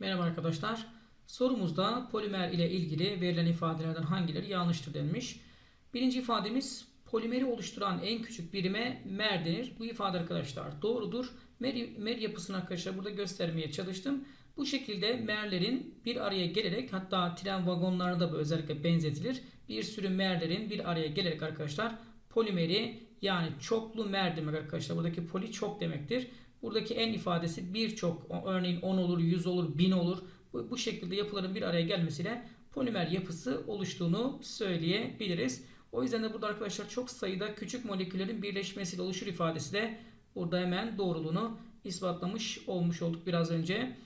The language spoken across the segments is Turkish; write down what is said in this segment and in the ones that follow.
Merhaba arkadaşlar. Sorumuzda polimer ile ilgili verilen ifadelerden hangileri yanlıştır denmiş. Birinci ifademiz polimeri oluşturan en küçük birime mer denir. Bu ifade arkadaşlar doğrudur. Mer, mer yapısını arkadaşlar burada göstermeye çalıştım. Bu şekilde merlerin bir araya gelerek hatta tren vagonlarında bu özellikle benzetilir. Bir sürü merlerin bir araya gelerek arkadaşlar polimeri yani çoklu mer demek arkadaşlar. Buradaki poli çok demektir. Buradaki en ifadesi birçok örneğin 10 olur, 100 olur, 1000 olur. Bu, bu şekilde yapıların bir araya gelmesiyle polimer yapısı oluştuğunu söyleyebiliriz. O yüzden de burada arkadaşlar çok sayıda küçük moleküllerin birleşmesiyle oluşur ifadesi de burada hemen doğruluğunu ispatlamış olmuş olduk biraz önce.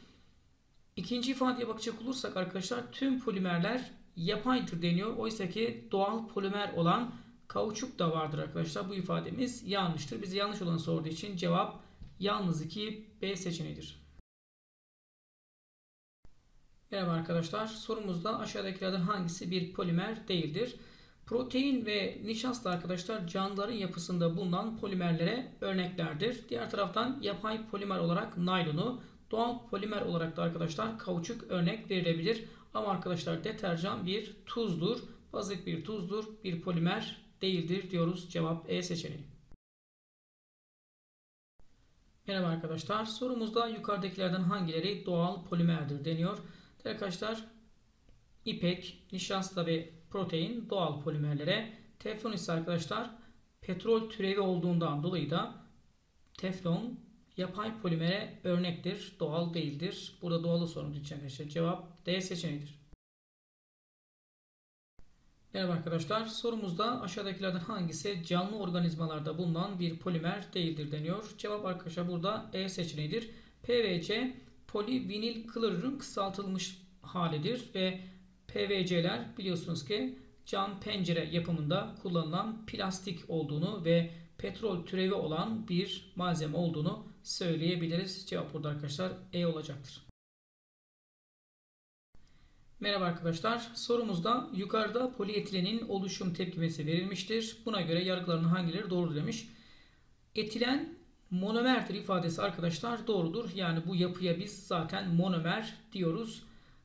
İkinci ifadeye bakacak olursak arkadaşlar tüm polimerler yapaydır deniyor. Oysa ki doğal polimer olan kauçuk da vardır arkadaşlar. Bu ifademiz yanlıştır. Bize yanlış olanı sorduğu için cevap yalnız 2 B seçeneğidir. Merhaba arkadaşlar. Sorumuzda aşağıdakilerden hangisi bir polimer değildir? Protein ve nişasta arkadaşlar canlıların yapısında bulunan polimerlere örneklerdir. Diğer taraftan yapay polimer olarak naylonu, doğal polimer olarak da arkadaşlar kauçuk örnek verilebilir. Ama arkadaşlar deterjan bir tuzdur. Bazik bir tuzdur. Bir polimer değildir diyoruz. Cevap E seçeneği. Merhaba arkadaşlar. Sorumuzda yukarıdakilerden hangileri doğal polimerdir deniyor. Arkadaşlar ipek, nişasta ve protein doğal polimerlere. Teflon ise arkadaşlar petrol türevi olduğundan dolayı da teflon yapay polimere örnektir. Doğal değildir. Burada doğalı sorumuz için arkadaşlar cevap D seçeneğidir. Merhaba arkadaşlar. Sorumuzda aşağıdakilerden hangisi canlı organizmalarda bulunan bir polimer değildir deniyor. Cevap arkadaşlar burada E seçeneğidir. PVC polivinil klorürün kısaltılmış halidir ve PVC'ler biliyorsunuz ki cam pencere yapımında kullanılan plastik olduğunu ve petrol türevi olan bir malzeme olduğunu söyleyebiliriz. Cevap burada arkadaşlar E olacaktır. Merhaba arkadaşlar. Sorumuzda yukarıda polietilenin oluşum tepkimesi verilmiştir. Buna göre yargıların hangileri doğrudur demiş. Etilen monomerdir ifadesi arkadaşlar doğrudur. Yani bu yapıya biz zaten monomer diyoruz.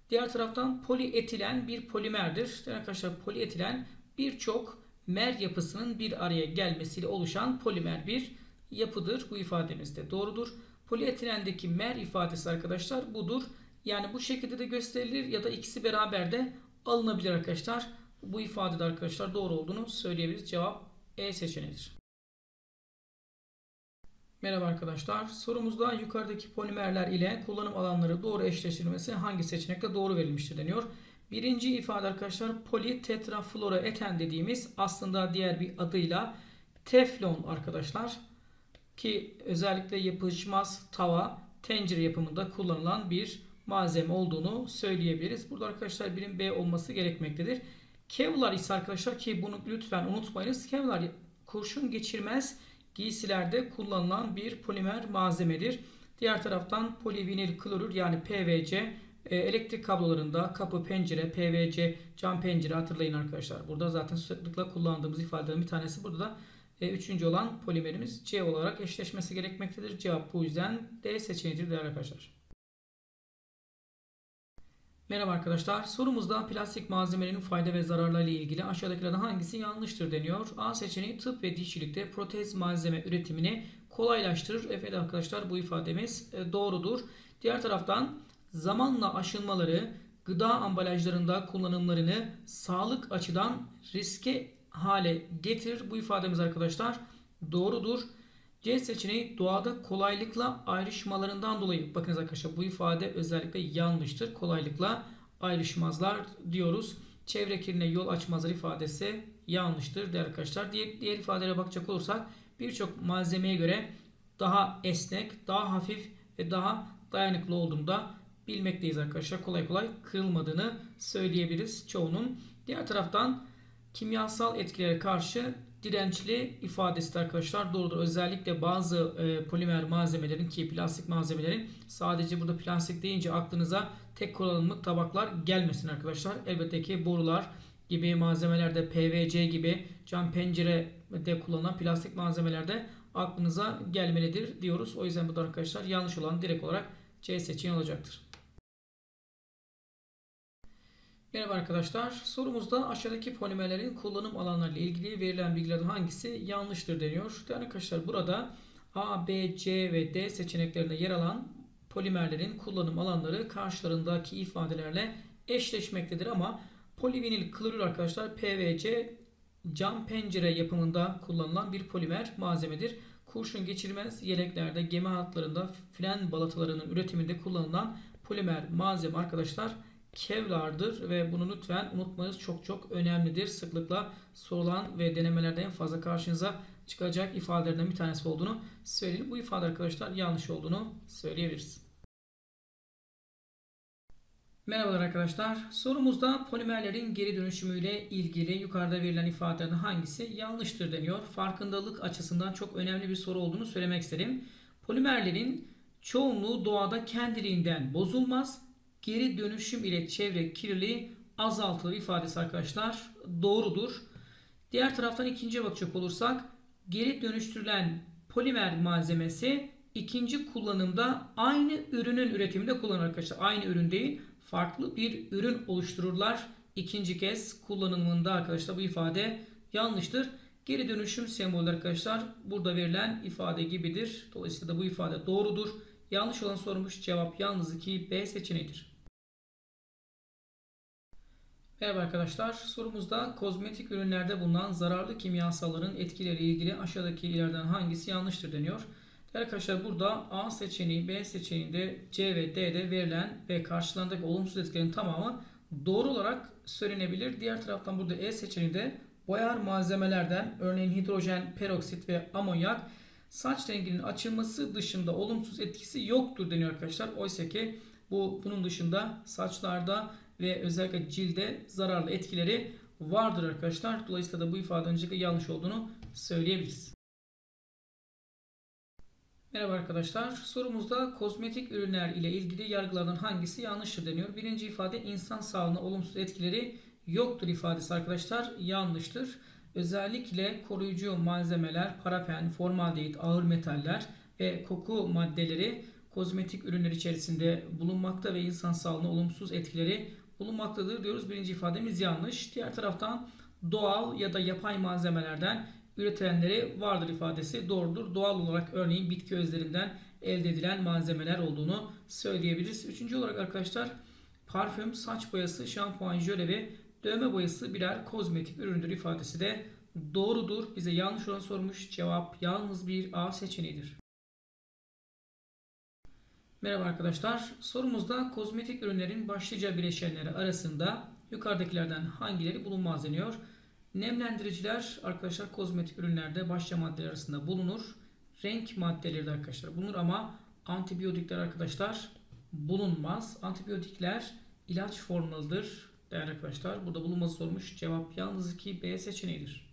Diğer taraftan polietilen bir polimerdir. Arkadaşlar polietilen birçok mer yapısının bir araya gelmesiyle oluşan polimer bir yapıdır. Bu ifademiz de doğrudur. Polietilendeki mer ifadesi arkadaşlar budur. Yani bu şekilde de gösterilir ya da ikisi beraber de alınabilir arkadaşlar. Bu ifadede arkadaşlar doğru olduğunu söyleyebiliriz. Cevap E seçeneğidir. Merhaba arkadaşlar. Sorumuzda yukarıdaki polimerler ile kullanım alanları doğru eşleştirilmesi hangi seçenekte doğru verilmiştir deniyor. Birinci ifade arkadaşlar politetrafluoroeten dediğimiz aslında diğer bir adıyla teflon arkadaşlar. Ki özellikle yapışmaz tava, tencere yapımında kullanılan bir malzeme olduğunu söyleyebiliriz. Burada arkadaşlar birim B olması gerekmektedir. Kevlar ise arkadaşlar ki bunu lütfen unutmayınız. Kevlar kurşun geçirmez giysilerde kullanılan bir polimer malzemedir. Diğer taraftan polivinil klorür yani PVC e, elektrik kablolarında kapı, pencere, PVC, cam pencere hatırlayın arkadaşlar. Burada zaten sıklıkla kullandığımız ifadelerin bir tanesi. Burada da e, üçüncü olan polimerimiz C olarak eşleşmesi gerekmektedir. Cevap bu yüzden D seçeneğidir değerli arkadaşlar. Merhaba arkadaşlar. Sorumuzda plastik malzemelerin fayda ve zararları ile ilgili aşağıdakilerden hangisi yanlıştır deniyor. A seçeneği tıp ve dişçilikte protez malzeme üretimini kolaylaştırır. Evet arkadaşlar bu ifademiz e, doğrudur. Diğer taraftan zamanla aşınmaları gıda ambalajlarında kullanımlarını sağlık açıdan riske hale getirir. Bu ifademiz arkadaşlar doğrudur. C seçeneği doğada kolaylıkla ayrışmalarından dolayı. Bakınız arkadaşlar bu ifade özellikle yanlıştır. Kolaylıkla ayrışmazlar diyoruz. Çevre kirine yol açmazlar ifadesi yanlıştır değerli arkadaşlar. Diğer, diğer ifadelere bakacak olursak birçok malzemeye göre daha esnek, daha hafif ve daha dayanıklı olduğunda bilmekteyiz arkadaşlar. Kolay kolay kırılmadığını söyleyebiliriz çoğunun. Diğer taraftan kimyasal etkilere karşı dirençli ifadesi de arkadaşlar doğrudur. Özellikle bazı e, polimer malzemelerin ki plastik malzemelerin sadece burada plastik deyince aklınıza tek kullanımlık tabaklar gelmesin arkadaşlar. Elbette ki borular gibi malzemelerde PVC gibi cam pencerede kullanılan plastik malzemelerde aklınıza gelmelidir diyoruz. O yüzden bu da arkadaşlar yanlış olan direkt olarak C seçeneği olacaktır. Merhaba arkadaşlar. Sorumuzda aşağıdaki polimerlerin kullanım alanlarıyla ilgili verilen bilgilerden hangisi yanlıştır deniyor. Değerli arkadaşlar burada A, B, C ve D seçeneklerinde yer alan polimerlerin kullanım alanları karşılarındaki ifadelerle eşleşmektedir ama polivinil klorür arkadaşlar PVC cam pencere yapımında kullanılan bir polimer malzemedir. Kurşun geçirmez yeleklerde, gemi hatlarında, fren balatalarının üretiminde kullanılan polimer malzeme arkadaşlar Kevlar'dır ve bunu lütfen unutmayınız çok çok önemlidir. Sıklıkla sorulan ve denemelerde en fazla karşınıza çıkacak ifadelerden bir tanesi olduğunu söyleyelim. Bu ifade arkadaşlar yanlış olduğunu söyleyebiliriz. Merhabalar arkadaşlar. Sorumuzda polimerlerin geri dönüşümüyle ilgili yukarıda verilen ifadelerden hangisi yanlıştır deniyor. Farkındalık açısından çok önemli bir soru olduğunu söylemek isterim. Polimerlerin çoğunluğu doğada kendiliğinden bozulmaz geri dönüşüm ile çevre kirliliği azaltılır ifadesi arkadaşlar doğrudur. Diğer taraftan ikinciye bakacak olursak geri dönüştürülen polimer malzemesi ikinci kullanımda aynı ürünün üretiminde kullanılır arkadaşlar. Aynı ürün değil farklı bir ürün oluştururlar. İkinci kez kullanımında arkadaşlar bu ifade yanlıştır. Geri dönüşüm sembolü arkadaşlar burada verilen ifade gibidir. Dolayısıyla da bu ifade doğrudur. Yanlış olan sormuş cevap yalnız 2 B seçeneğidir. Merhaba arkadaşlar. Sorumuzda kozmetik ürünlerde bulunan zararlı kimyasalların etkileri ilgili aşağıdaki ilerden hangisi yanlıştır deniyor. Değerli arkadaşlar burada A seçeneği, B seçeneğinde C ve D'de verilen ve karşılandaki olumsuz etkilerin tamamı doğru olarak söylenebilir. Diğer taraftan burada E seçeneğinde boyar malzemelerden örneğin hidrojen peroksit ve amonyak saç renginin açılması dışında olumsuz etkisi yoktur deniyor arkadaşlar. Oysa ki bu bunun dışında saçlarda ve özellikle cilde zararlı etkileri vardır arkadaşlar. Dolayısıyla da bu ifade öncelikle yanlış olduğunu söyleyebiliriz. Merhaba arkadaşlar. Sorumuzda kozmetik ürünler ile ilgili yargılardan hangisi yanlıştır deniyor. Birinci ifade insan sağlığına olumsuz etkileri yoktur ifadesi arkadaşlar yanlıştır. Özellikle koruyucu malzemeler, parafen, formaldehit, ağır metaller ve koku maddeleri kozmetik ürünler içerisinde bulunmakta ve insan sağlığına olumsuz etkileri bulunmaktadır diyoruz. Birinci ifademiz yanlış. Diğer taraftan doğal ya da yapay malzemelerden üretilenleri vardır ifadesi doğrudur. Doğal olarak örneğin bitki özlerinden elde edilen malzemeler olduğunu söyleyebiliriz. Üçüncü olarak arkadaşlar parfüm, saç boyası, şampuan, jöle ve dövme boyası birer kozmetik üründür ifadesi de doğrudur. Bize yanlış olan sormuş. Cevap yalnız bir A seçeneğidir. Merhaba arkadaşlar. Sorumuzda kozmetik ürünlerin başlıca bileşenleri arasında yukarıdakilerden hangileri bulunmaz deniyor. Nemlendiriciler arkadaşlar kozmetik ürünlerde başlıca maddeler arasında bulunur. Renk maddeleri de arkadaşlar bulunur ama antibiyotikler arkadaşlar bulunmaz. Antibiyotikler ilaç formlarıdır değerli arkadaşlar. Burada bulunması sormuş. Cevap yalnız 2 B seçeneğidir.